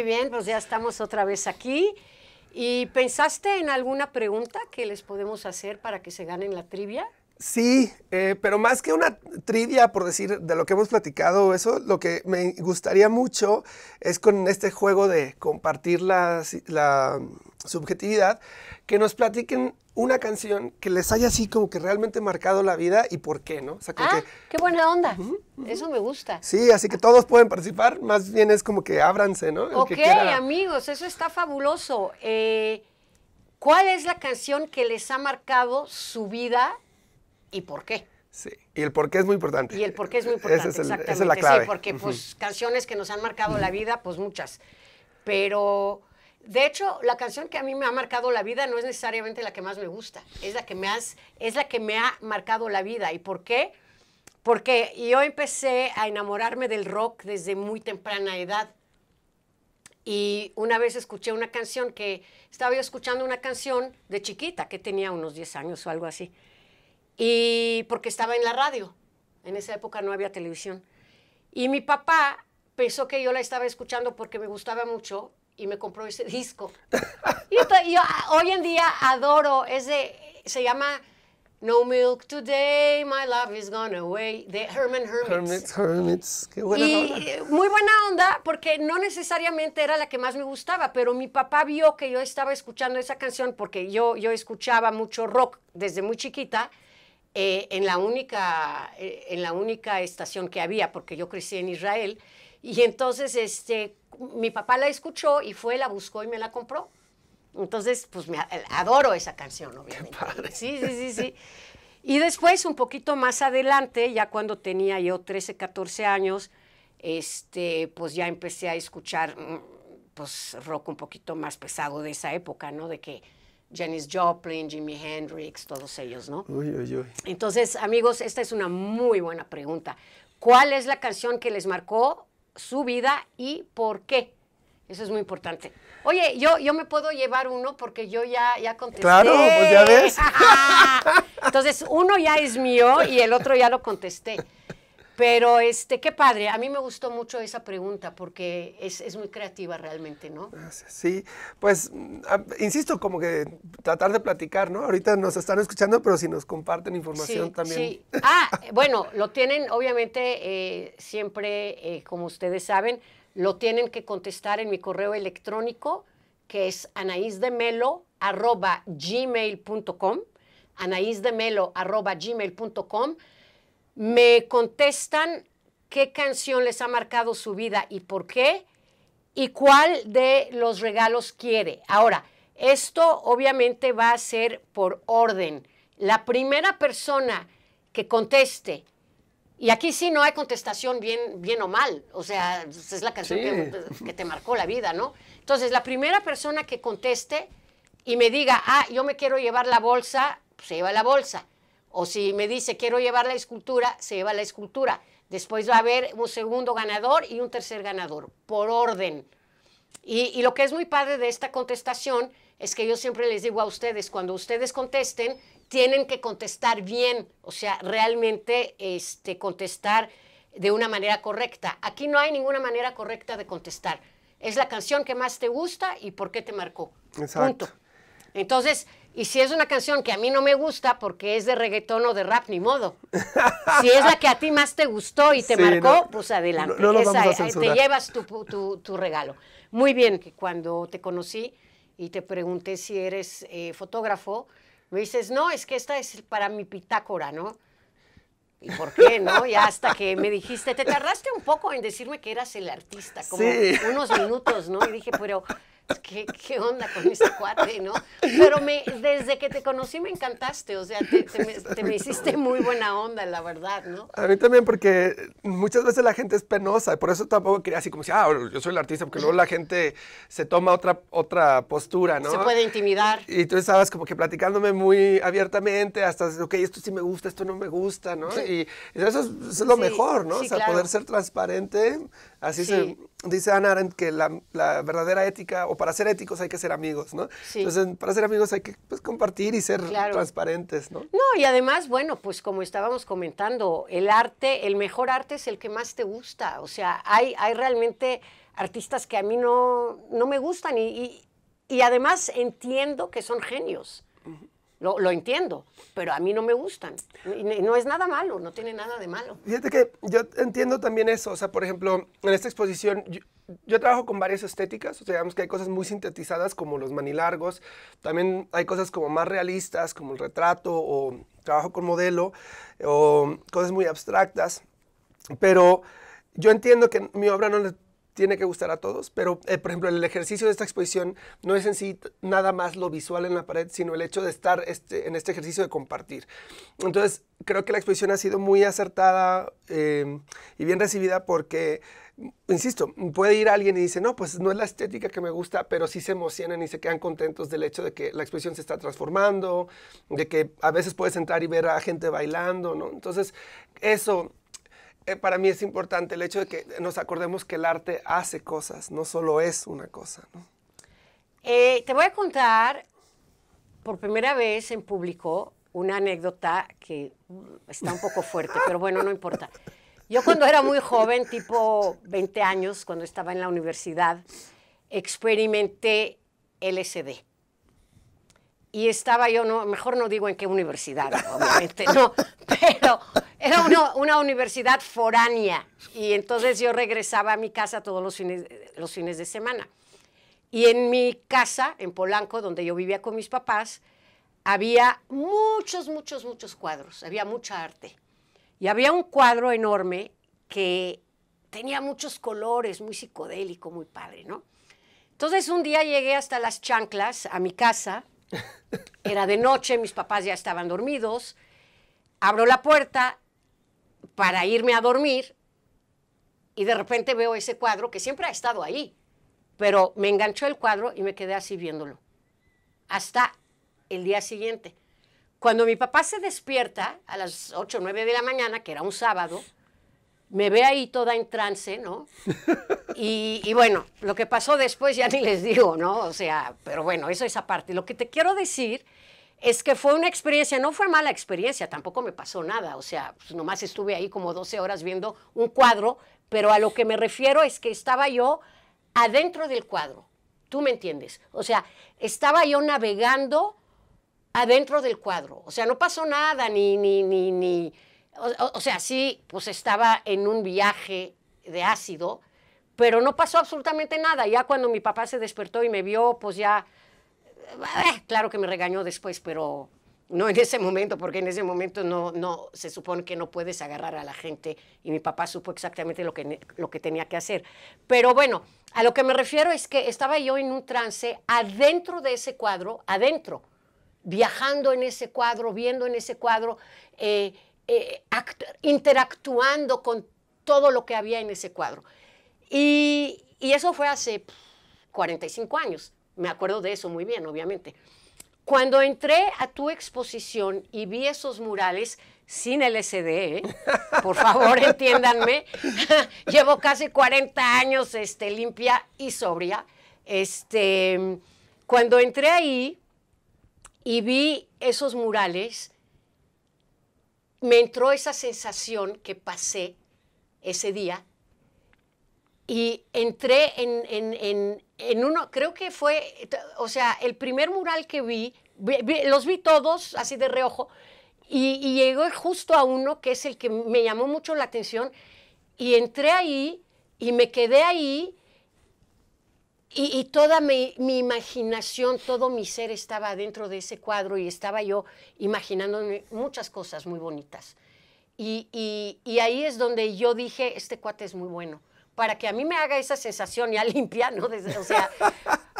Muy bien, pues ya estamos otra vez aquí. ¿Y pensaste en alguna pregunta que les podemos hacer para que se ganen la trivia? Sí, eh, pero más que una trivia, por decir, de lo que hemos platicado, eso, lo que me gustaría mucho es con este juego de compartir la, la subjetividad, que nos platiquen una canción que les haya así como que realmente marcado la vida y por qué, ¿no? O sea, Ah, que- qué buena onda. Eso me gusta. sí, así que todos pueden participar, más bien es como que ábranse, ¿no? El Ok, que amigos, eso está fabuloso. Eh, ¿Cuál es la canción que les ha marcado su vida y por qué? Sí, y el por qué es muy importante. Y el por qué es muy importante, es el- exactamente. Esa es la clave. Sí, porque pues canciones que nos han marcado la vida, pues muchas. Pero de hecho, la canción que a mí me ha marcado la vida no es necesariamente la que más me gusta, es la que me has, es la que me ha marcado la vida. ¿Y por qué? Porque yo empecé a enamorarme del rock desde muy temprana edad. Y una vez escuché una canción que estaba yo escuchando una canción de chiquita, que tenía unos 10 años o algo así. Y porque estaba en la radio. En esa época no había televisión. Y mi papá pensó que yo la estaba escuchando porque me gustaba mucho y me compró ese disco. Y yo, ah, hoy en día adoro ese, se llama No Milk Today, My Love Is Gone Away, de Herman Hermits. Hermits, Hermits, qué buena Y rola. eh, muy buena onda, porque no necesariamente era la que más me gustaba, pero mi papá vio que yo estaba escuchando esa canción porque yo, yo escuchaba mucho rock desde muy chiquita eh, en, la única, eh, en la única estación que había, porque yo crecí en Israel. Y entonces este, mi papá la escuchó y fue, la buscó y me la compró. Entonces, pues me a- adoro esa canción, obviamente. Sí, sí, sí, sí. Y después, un poquito más adelante, ya cuando tenía yo 13, 14 años, este, pues ya empecé a escuchar mm, pues, rock un poquito más pesado de esa época, ¿no? De que Janis Joplin, Jimi Hendrix, todos ellos, ¿no? Uy, uy, uy. Entonces, amigos, esta es una muy buena pregunta. ¿Cuál es la canción que les marcó su vida y por qué? Eso es muy importante. Oye, yo, yo me puedo llevar uno porque yo ya, ya contesté. Claro, pues ya ves. Entonces, uno ya es mío y el otro ya lo contesté. Pero, este, qué padre. A mí me gustó mucho esa pregunta porque es, es muy creativa realmente, ¿no? Sí, pues, insisto, como que tratar de platicar, ¿no? Ahorita nos están escuchando, pero si nos comparten información Sí, también. sí. Ah, bueno, lo tienen, obviamente, eh, siempre, eh, como ustedes saben, lo tienen que contestar en mi correo electrónico, que es anaísdemelo.gmail.com anaísdemelo.gmail.com Me contestan qué canción les ha marcado su vida y por qué, y cuál de los regalos quiere. Ahora, esto obviamente va a ser por orden. La primera persona que conteste, y aquí sí no hay contestación bien, bien o mal, o sea, es la canción Sí. que, que te marcó la vida, ¿no? Entonces, la primera persona que conteste y me diga, ah, yo me quiero llevar la bolsa, pues se lleva la bolsa. O si me dice, quiero llevar la escultura, se lleva la escultura. Después va a haber un segundo ganador y un tercer ganador, por orden. Y, y lo que es muy padre de esta contestación es que yo siempre les digo a ustedes, cuando ustedes contesten, tienen que contestar bien, o sea, realmente este, contestar de una manera correcta. Aquí no hay ninguna manera correcta de contestar. Es la canción que más te gusta y por qué te marcó. Exacto. Punto. Entonces, y si es una canción que a mí no me gusta porque es de reggaetón o de rap, ni modo. Si es la que a ti más te gustó y te Sí, marcó, no, pues adelante. no- no Esa, te llevas tu, tu- tu regalo. Muy bien, que cuando te conocí y te pregunté si eres eh, fotógrafo, me dices, no, es que esta es para mi pitácora, ¿no? ¿Y por qué, no? Ya hasta que me dijiste, te tardaste un poco en decirme que eras el artista, como Sí. unos minutos, ¿no? Y dije, pero, ¿qué, qué onda con este cuate, no? Pero me, desde que te conocí me encantaste, o sea, te, te me, te me hiciste muy buena onda, la verdad, ¿no? A mí también porque muchas veces la gente es penosa, y por eso tampoco quería así como si, ah, yo soy el artista, porque luego la gente se toma otra, otra postura, ¿no? Se puede intimidar. Y tú estabas como que platicándome muy abiertamente, hasta, ok, esto sí me gusta, esto no me gusta, ¿no? Y eso es, eso es lo Sí, mejor, ¿no? sí, o sea, claro. poder ser transparente, así Sí. dice Ana Arendt que la, la verdadera ética, o para ser éticos hay que ser amigos, ¿no? Sí. Entonces, para ser amigos hay que pues, compartir y ser Claro. transparentes, ¿no? No, y además, bueno, pues como estábamos comentando, el arte, el mejor arte es el que más te gusta. O sea, hay, hay realmente artistas que a mí no, no me gustan y, y- y además entiendo que son genios. Lo, lo entiendo, pero a mí no me gustan. No es nada malo, no tiene nada de malo. Fíjate que yo entiendo también eso, o sea, por ejemplo, en esta exposición yo, yo trabajo con varias estéticas, o sea, digamos que hay cosas muy sintetizadas como los manilargos, también hay cosas como más realistas, como el retrato o trabajo con modelo, o cosas muy abstractas, pero yo entiendo que mi obra no le tiene que gustar a todos, pero eh, por ejemplo el ejercicio de esta exposición no es en sí nada más lo visual en la pared, sino el hecho de estar este, en este ejercicio de compartir. Entonces creo que la exposición ha sido muy acertada eh, y bien recibida porque, insisto, puede ir alguien y dice, no, pues no es la estética que me gusta, pero sí se emocionan y se quedan contentos del hecho de que la exposición se está transformando, de que a veces puedes entrar y ver a gente bailando, ¿no? Entonces eso eh, para mí es importante el hecho de que nos acordemos que el arte hace cosas, no solo es una cosa. ¿no? Eh, te voy a contar por primera vez en público una anécdota que mm, está un poco fuerte, pero bueno, no importa. Yo cuando era muy joven, tipo 20 años, cuando estaba en la universidad, experimenté LSD. Y estaba yo, no, mejor no digo en qué universidad, obviamente, no, pero era una, una universidad foránea. Y entonces yo regresaba a mi casa todos los fines, los fines de semana. Y en mi casa, en Polanco, donde yo vivía con mis papás, había muchos, muchos, muchos cuadros, había mucha arte. Y había un cuadro enorme que tenía muchos colores, muy psicodélico, muy padre, ¿no? Entonces un día llegué hasta las chanclas a mi casa, era de noche, mis papás ya estaban dormidos, abro la puerta para irme a dormir y de repente veo ese cuadro que siempre ha estado ahí, pero me enganchó el cuadro y me quedé así viéndolo. Hasta el día siguiente. Cuando mi papá se despierta a las 8 o 9 de la mañana, que era un sábado, me ve ahí toda en trance, ¿no? Y, y bueno, lo que pasó después ya ni les digo, ¿no? O sea, pero bueno, eso es aparte. Lo que te quiero decir es que fue una experiencia, no fue mala experiencia, tampoco me pasó nada, o sea, pues nomás estuve ahí como 12 horas viendo un cuadro, pero a lo que me refiero es que estaba yo adentro del cuadro, tú me entiendes, o sea, estaba yo navegando adentro del cuadro, o sea, no pasó nada, ni, ni, ni, ni, o, o- sea, sí, pues estaba en un viaje de ácido, pero no pasó absolutamente nada, ya cuando mi papá se despertó y me vio, pues ya claro que me regañó después, pero no en ese momento, porque en ese momento no, no se supone que no puedes agarrar a la gente y mi papá supo exactamente lo que, lo que tenía que hacer. Pero bueno, a lo que me refiero es que estaba yo en un trance adentro de ese cuadro, adentro, viajando en ese cuadro, viendo en ese cuadro, eh, eh, act- interactuando con todo lo que había en ese cuadro. Y, y eso fue hace pff, 45 años. Me acuerdo de eso muy bien, obviamente. Cuando entré a tu exposición y vi esos murales sin LSD, ¿eh? por favor entiéndanme, llevo casi 40 años este, limpia y sobria. Este, cuando entré ahí y vi esos murales, me entró esa sensación que pasé ese día y entré en, en- en- en uno, creo que fue, o sea, el primer mural que vi, vi- vi- los vi todos así de reojo, y, y llegué justo a uno que es el que me llamó mucho la atención, y entré ahí y me quedé ahí, y, y toda mi, mi imaginación, todo mi ser estaba dentro de ese cuadro y estaba yo imaginándome muchas cosas muy bonitas. Y, y- y ahí es donde yo dije, este cuate es muy bueno. Para que a mí me haga esa sensación ya limpia, ¿no? O sea,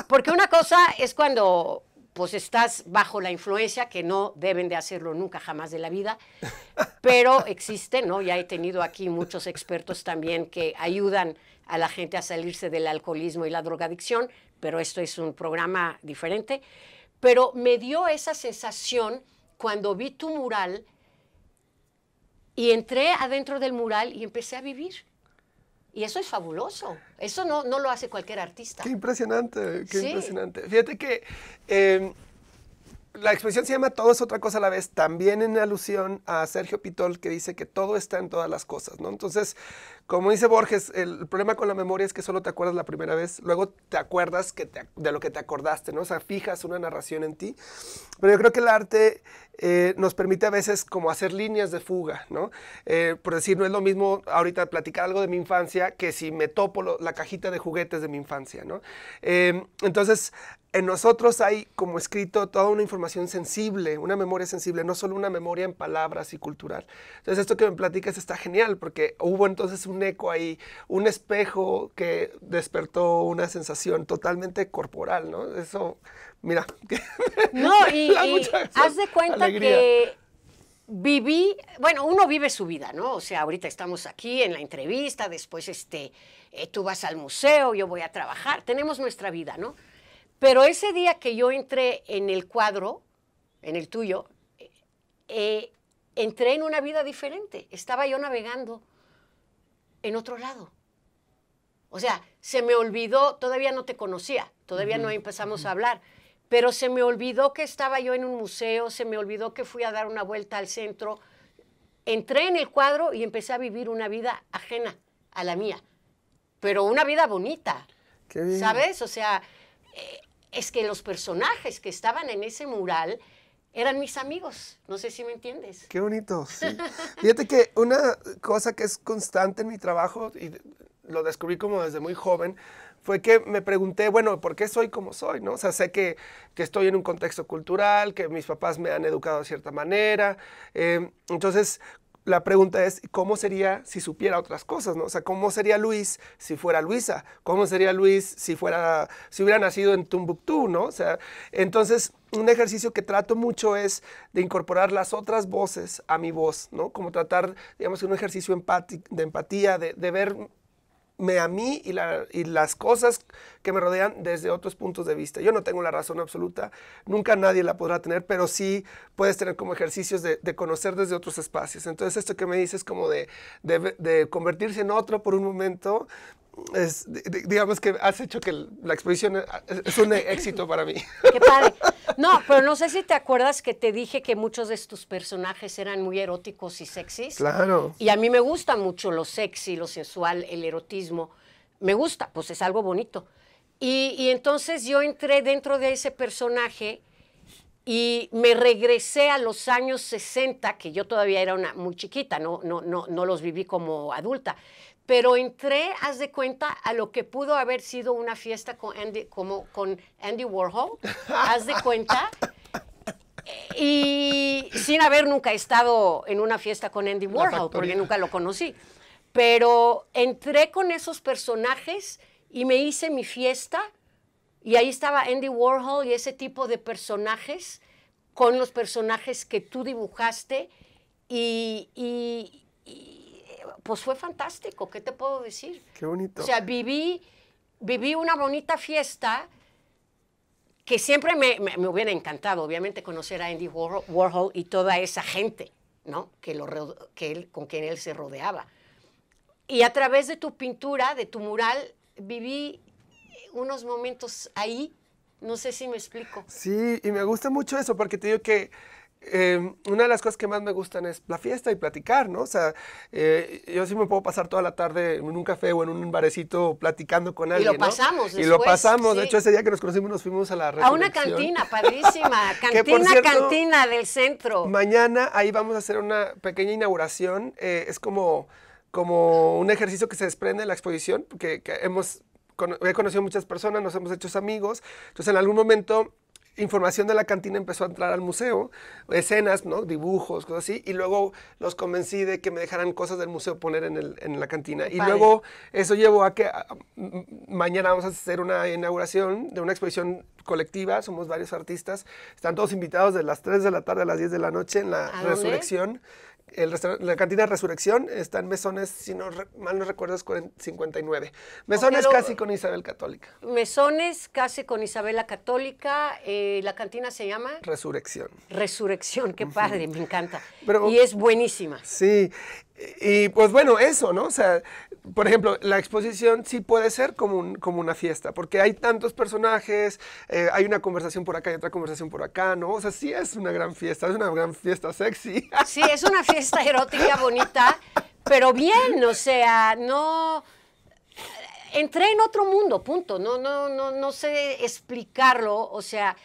porque una cosa es cuando pues estás bajo la influencia, que no deben de hacerlo nunca jamás de la vida, pero existe, ¿no? Ya he tenido aquí muchos expertos también que ayudan a la gente a salirse del alcoholismo y la drogadicción, pero esto es un programa diferente. Pero me dio esa sensación cuando vi tu mural y entré adentro del mural y empecé a vivir. Y eso es fabuloso. Eso no, no lo hace cualquier artista. Qué impresionante, qué Sí. impresionante. Fíjate que eh, la exposición se llama Todo es otra cosa a la vez, también en alusión a Sergio Pitol, que dice que todo está en todas las cosas, ¿no? Entonces, como dice Borges, el, problema con la memoria es que solo te acuerdas la primera vez, luego te acuerdas que te de lo que te acordaste, ¿no? O sea, fijas una narración en ti. Pero yo creo que el arte eh, nos permite a veces como hacer líneas de fuga, ¿no? Eh, por decir, no es lo mismo ahorita platicar algo de mi infancia que si me topo la cajita de juguetes de mi infancia, ¿no? Eh, entonces, en nosotros hay como escrito toda una información sensible, una memoria sensible, no solo una memoria en palabras y cultural. Entonces, esto que me platicas está genial porque hubo entonces un eco ahí, un espejo que despertó una sensación totalmente corporal, ¿no? Eso, mira. No, y, haz de cuenta alegría. que viví, bueno, uno vive su vida, ¿no? O sea, ahorita estamos aquí en la entrevista, después este, eh, tú vas al museo, yo voy a trabajar, tenemos nuestra vida, ¿no? Pero ese día que yo entré en el cuadro, en el tuyo, eh, entré en una vida diferente. Estaba yo navegando en otro lado. O sea, se me olvidó, todavía no te conocía, todavía no empezamos a hablar, pero se me olvidó que estaba yo en un museo, se me olvidó que fui a dar una vuelta al centro. Entré en el cuadro y empecé a vivir una vida ajena a la mía, pero una vida bonita, Qué bien. ¿sabes? O sea, eh, es que los personajes que estaban en ese mural eran mis amigos, no sé si me entiendes. Qué bonito, sí. Fíjate que una cosa que es constante en mi trabajo, y lo descubrí como desde muy joven, fue que me pregunté, bueno, ¿por qué soy como soy? ¿no? O sea, sé que, que estoy en un contexto cultural, que mis papás me han educado de cierta manera. eh, entonces, la pregunta es, ¿cómo sería si supiera otras cosas? ¿no? O sea, ¿cómo sería Luis si fuera Luisa? ¿Cómo sería Luis si, fuera, si hubiera nacido en Tumbuctú? ¿no? O sea, entonces, un ejercicio que trato mucho es de incorporar las otras voces a mi voz, ¿no? Como tratar, digamos, un ejercicio de empatía, de, de verme a mí y, la- y las cosas que me rodean desde otros puntos de vista. Yo no tengo la razón absoluta, nunca nadie la podrá tener, pero sí puedes tener como ejercicios de, conocer desde otros espacios. Entonces esto que me dices como de, de ve- de convertirse en otro por un momento, digamos que has hecho que la exposición es, es un éxito para mí. Qué padre. No, pero no sé si te acuerdas que te dije que muchos de tus personajes eran muy eróticos y sexys. Claro. Y a mí me gusta mucho lo sexy, lo sensual, el erotismo. Me gusta, pues es algo bonito. Y, y entonces yo entré dentro de ese personaje y me regresé a los años 60, que yo todavía era una muy chiquita, no, no, no, no los viví como adulta. Pero entré, haz de cuenta, a lo que pudo haber sido una fiesta con Andy, como con Andy Warhol, haz de cuenta. Y sin haber nunca estado en una fiesta con Andy Warhol, porque nunca lo conocí. Pero entré con esos personajes y me hice mi fiesta. Y ahí estaba Andy Warhol y ese tipo de personajes con los personajes que tú dibujaste. Y, y- y, pues fue fantástico, ¿qué te puedo decir? Qué bonito. O sea, viví, viví una bonita fiesta que siempre me, me- me hubiera encantado, obviamente, conocer a Andy Warhol, Warhol y toda esa gente, ¿no? Que lo, que él, con quien él se rodeaba. Y a través de tu pintura, de tu mural, viví unos momentos ahí, no sé si me explico. Sí, y me gusta mucho eso, porque te digo que eh, una de las cosas que más me gustan es la fiesta y platicar, ¿no? O sea, eh, yo sí me puedo pasar toda la tarde en un café o en un barecito platicando con lo alguien. ¿no? pasamos Y lo después, pasamos. De hecho, ese día que nos conocimos nos fuimos a la A una cantina padrísima, Que, cantina, cierto, cantina del centro. Mañana ahí vamos a hacer una pequeña inauguración. eh, es como, como un ejercicio que se desprende de la exposición, porque que hemos he conocido muchas personas, nos hemos hecho amigos. Entonces, en algún momento, información de la cantina empezó a entrar al museo, escenas, ¿no? dibujos, cosas así, y luego los convencí de que me dejaran cosas del museo poner en, el- en la cantina. Y luego eso llevó a que a- m- mañana vamos a hacer una inauguración de una exposición colectiva, somos varios artistas, están todos invitados de las 3 de la tarde a las 10 de la noche en la ¿A dónde? El la cantina Resurrección está en Mesones, si no mal no recuerdo, es 40 59. Mesones lo- casi con Isabel Católica. Mesones, casi con Isabela Católica. eh, la cantina se llama Resurrección. Resurrección. Qué padre, me encanta. Pero- y es buenísima. Sí, y pues bueno, eso, ¿no? O sea, por ejemplo, la exposición sí puede ser como, un- como una fiesta, porque hay tantos personajes, eh, hay una conversación por acá y otra conversación por acá, ¿no? O sea, sí es una gran fiesta, es una gran fiesta sexy. Sí, es una fiesta erótica bonita, pero bien, o sea, no entré en otro mundo, punto. No, no, no, no sé explicarlo. O sea,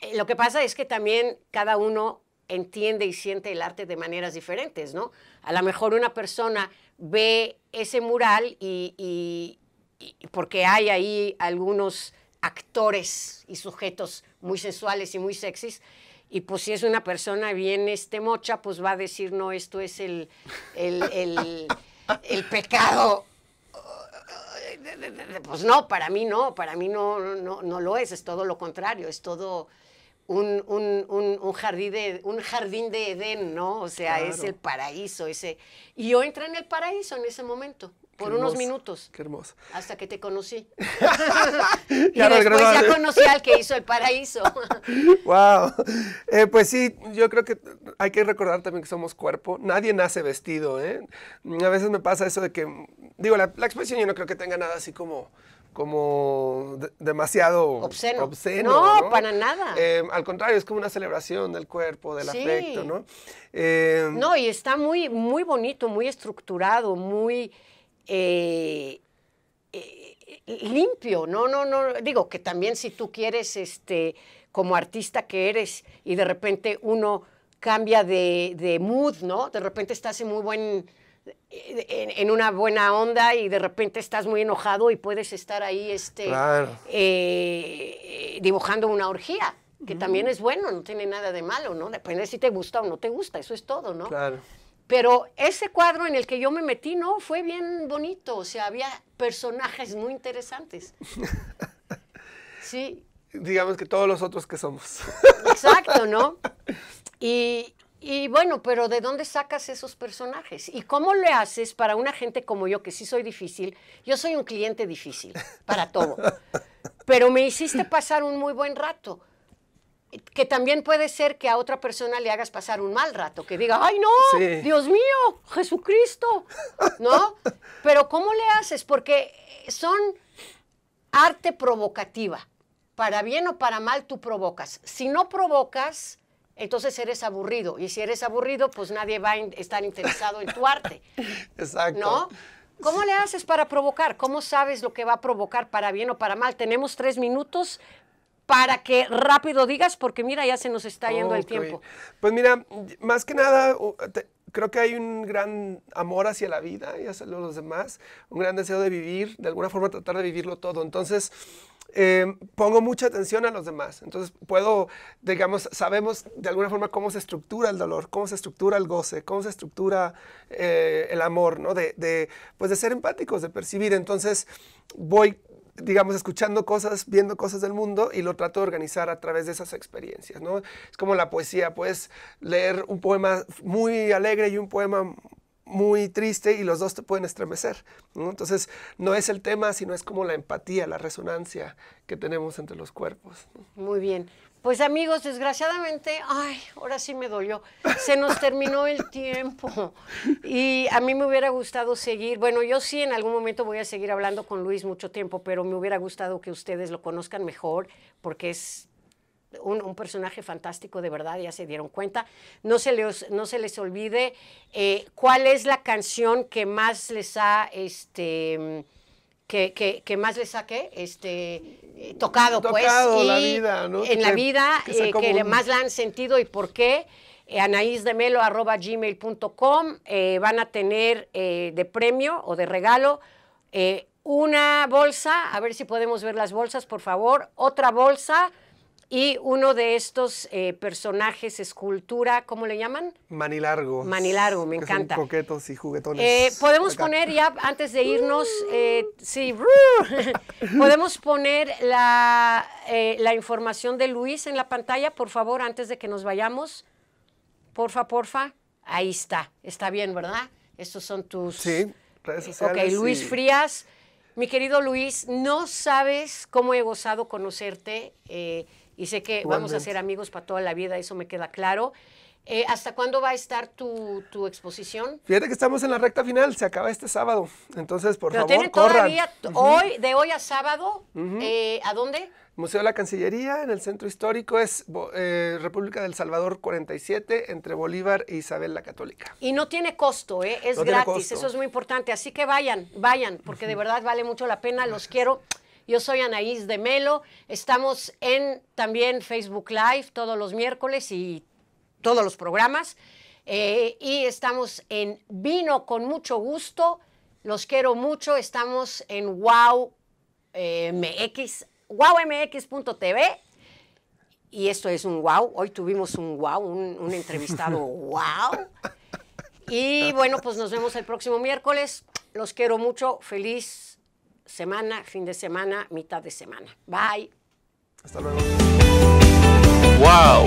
eh, lo que pasa es que también cada uno entiende y siente el arte de maneras diferentes, ¿no? A lo mejor una persona ve ese mural y, porque hay ahí algunos actores y sujetos muy sensuales y muy sexys. Y pues si es una persona bien este mocha, pues va a decir, no, esto es el, el, el- el pecado pues no, para mí no, para mí no, no, no lo es, es todo lo contrario, es todo un, un- un- un jardín, de, un jardín de Edén, ¿no? O sea, es el paraíso, ese. Y yo entré en el paraíso en ese momento, por unos minutos, Qué hermoso. hasta que te conocí. y Ya después ya conocí al que hizo el paraíso. Wow. Eh, pues sí, yo creo que hay que recordar también que somos cuerpo. Nadie nace vestido, ¿eh? A veces me pasa eso de que, digo, la, la expresión yo no creo que tenga nada así como, como de- demasiado Obsceno. obsceno, No, ¿no? para nada. Eh, al contrario, es como una celebración del cuerpo, del Sí. afecto, ¿no? Eh, No, y está muy, muy bonito, muy estructurado, muy eh, eh, limpio. No, no, no. Digo que también si tú quieres, este, como artista que eres, y de repente uno cambia de, de mood, ¿no? De repente estás en muy buen. En, en una buena onda y de repente estás muy enojado y puedes estar ahí este, Claro. eh, dibujando una orgía, que también es bueno, no tiene nada de malo, ¿no? Depende si te gusta o no te gusta, eso es todo, ¿no? Claro. Pero ese cuadro en el que yo me metí, no, fue bien bonito, o sea, había personajes muy interesantes. Sí, Digamos que todos los otros que somos. exacto, ¿no? Y, y bueno, pero ¿de dónde sacas esos personajes? ¿Y cómo le haces para una gente como yo, que sí soy difícil? Yo soy un cliente difícil para todo. Pero me hiciste pasar un muy buen rato. Que también puede ser que a otra persona le hagas pasar un mal rato, que diga, ay no, Sí. Dios mío, Jesucristo, ¿no? Pero ¿cómo le haces? Porque son arte provocativa. Para bien o para mal tú provocas. Si no provocas, entonces eres aburrido. Y si eres aburrido, pues nadie va a estar interesado en tu arte, Exacto. ¿no? ¿Cómo le haces para provocar? ¿Cómo sabes lo que va a provocar para bien o para mal? Tenemos tres minutos para que rápido digas, porque mira, ya se nos está yendo el tiempo. Pues mira, más que nada, te- creo que hay un gran amor hacia la vida y hacia los demás, un gran deseo de vivir, de alguna forma tratar de vivirlo todo. Entonces, eh, pongo mucha atención a los demás. Entonces, puedo, digamos, sabemos de alguna forma cómo se estructura el dolor, cómo se estructura el goce, cómo se estructura eh, el amor, ¿no? De, de, pues de ser empáticos, de percibir. Entonces, voy digamos, escuchando cosas, viendo cosas del mundo y lo trato de organizar a través de esas experiencias, ¿no? Es como la poesía, puedes leer un poema muy alegre y un poema muy triste y los dos te pueden estremecer. Entonces, no es el tema, sino es como la empatía, la resonancia que tenemos entre los cuerpos. Muy bien. Pues amigos, desgraciadamente, ay, ahora sí me dolió. Se nos terminó el tiempo. Y a mí me hubiera gustado seguir. Bueno, yo sí en algún momento voy a seguir hablando con Luis mucho tiempo, pero me hubiera gustado que ustedes lo conozcan mejor, porque es un, un personaje fantástico, de verdad, ya se dieron cuenta. No se les, no se les olvide eh, cuál es la canción que más les ha, este, que, que- que más les ha, ¿qué? Este, eh, tocado, pues. Tocado la y vida, ¿no? En la vida, que eh, que un- más la han sentido y por qué. Anaísdemelo arroba gmail.com van a tener de premio o de regalo una bolsa, a ver si podemos ver las bolsas, por favor, otra bolsa y uno de estos eh, personajes, escultura, ¿cómo le llaman? Manilargos. Manilargo, me que son encanta. coquetos y juguetones. Eh, podemos acá. poner ya, antes de irnos, eh, sí, podemos poner la, eh, la información de Luis en la pantalla, por favor, antes de que nos vayamos. Porfa, porfa. Ahí está. Está bien, ¿verdad? Estos son tus... Sí, redes sociales. Ok, Luis y- Frías. Mi querido Luis, no sabes cómo he gozado conocerte eh, y sé que vamos a ser amigos para toda la vida, eso me queda claro. Eh, ¿Hasta cuándo va a estar tu, tu exposición? Fíjate que estamos en la recta final, se acaba este sábado. Entonces, por Pero favor, tienen corran. todavía, hoy, de hoy a sábado, eh, ¿a dónde? Museo de la Cancillería, en el centro histórico, es eh, República del Salvador 47, entre Bolívar e Isabel la Católica. Y no tiene costo, ¿eh? es No gratis, costo. eso es muy importante. Así que vayan, vayan, porque de verdad vale mucho la pena, los quiero. Yo soy Anaís de Melo, estamos en también Facebook Live todos los miércoles y todos los programas. eh, y estamos en Vino con mucho gusto, los quiero mucho, estamos en Wow eh, MX, wowmx.tv. Y esto es un wow. Hoy tuvimos un wow, un, un entrevistado wow. Y bueno, pues nos vemos el próximo miércoles. Los quiero mucho. Feliz semana, fin de semana, mitad de semana. Bye. Hasta luego. Wow